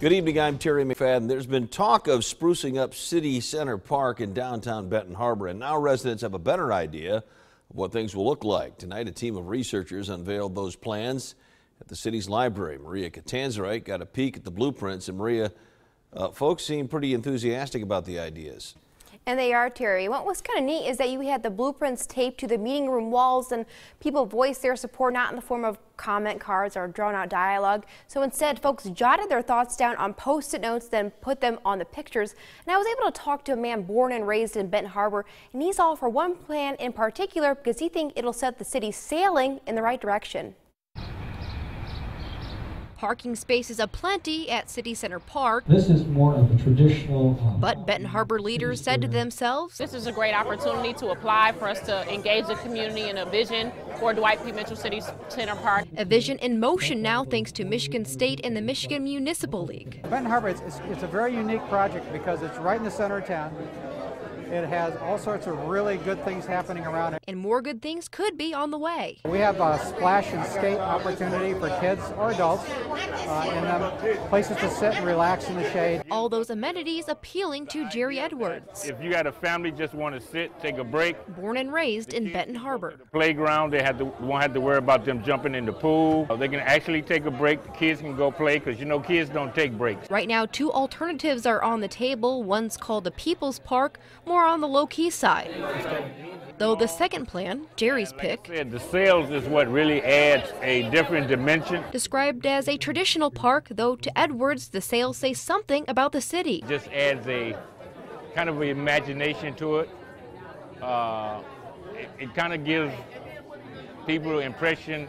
Good evening, I'm Terry McFadden. There's been talk of sprucing up City Center Park in downtown Benton Harbor, and now residents have a better idea of what things will look like. Tonight, a team of researchers unveiled those plans at the city's library. Maria Catanzarite got a peek at the blueprints, and Maria, uh, folks seem pretty enthusiastic about the ideas. And they are, Terry. What was kind of neat is that you had the blueprints taped to the meeting room walls and people voiced their support not in the form of comment cards or drawn out dialogue. So instead, folks jotted their thoughts down on post-it notes, then put them on the pictures. And I was able to talk to a man born and raised in Benton Harbor, and he's all for one plan in particular because he thinks it'll set the city sailing in the right direction. Parking spaces aplenty at City Center Park. This is more of a traditional. Um, but Benton Harbor leaders said to themselves, This is a great opportunity to apply for us to engage the community in a vision for Dwight P. Mitchell City Center Park. A vision in motion now thanks to Michigan State and the Michigan Municipal League. Benton Harbor, it's, it's, it's a very unique project because it's right in the center of town. It has all sorts of really good things happening around it. And more good things could be on the way. We have a splash and skate opportunity for kids or adults uh, and um, places to sit and relax in the shade. All those amenities appealing to Jerry Edwards. If you got a family just want to sit, take a break. Born and raised in Benton Harbor. Playground, they had to, won't have to worry about them jumping in the pool. They can actually take a break. The kids can go play because you know kids don't take breaks. Right now, two alternatives are on the table. One's called the People's Park. More more on the low-key side. Though the second plan, Jerry's pick, said, the sails is what really adds a different dimension. Described as a traditional park, though to Edwards, the sails say something about the city. Just adds a kind of imagination to it. Uh, it, it kind of gives people the impression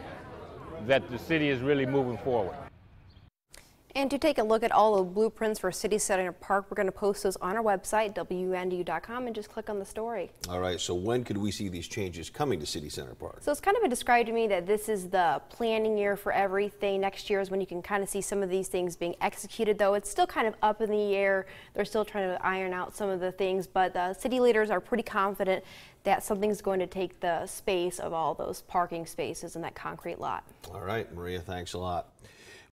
that the city is really moving forward. And to take a look at all the blueprints for City Center Park, we're going to post those on our website, WNDU.com, and just click on the story. All right, so when could we see these changes coming to City Center Park? So it's kind of been described to me that this is the planning year for everything. Next year is when you can kind of see some of these things being executed, though it's still kind of up in the air. They're still trying to iron out some of the things, but the city leaders are pretty confident that something's going to take the space of all those parking spaces in that concrete lot. All right, Maria, thanks a lot.